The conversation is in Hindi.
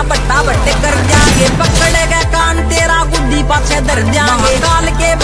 बट्टा बट्टे कर जाएँगे। पकड़ेगा कान तेरा गुड्डी पाछे धर जाएँगे। काल के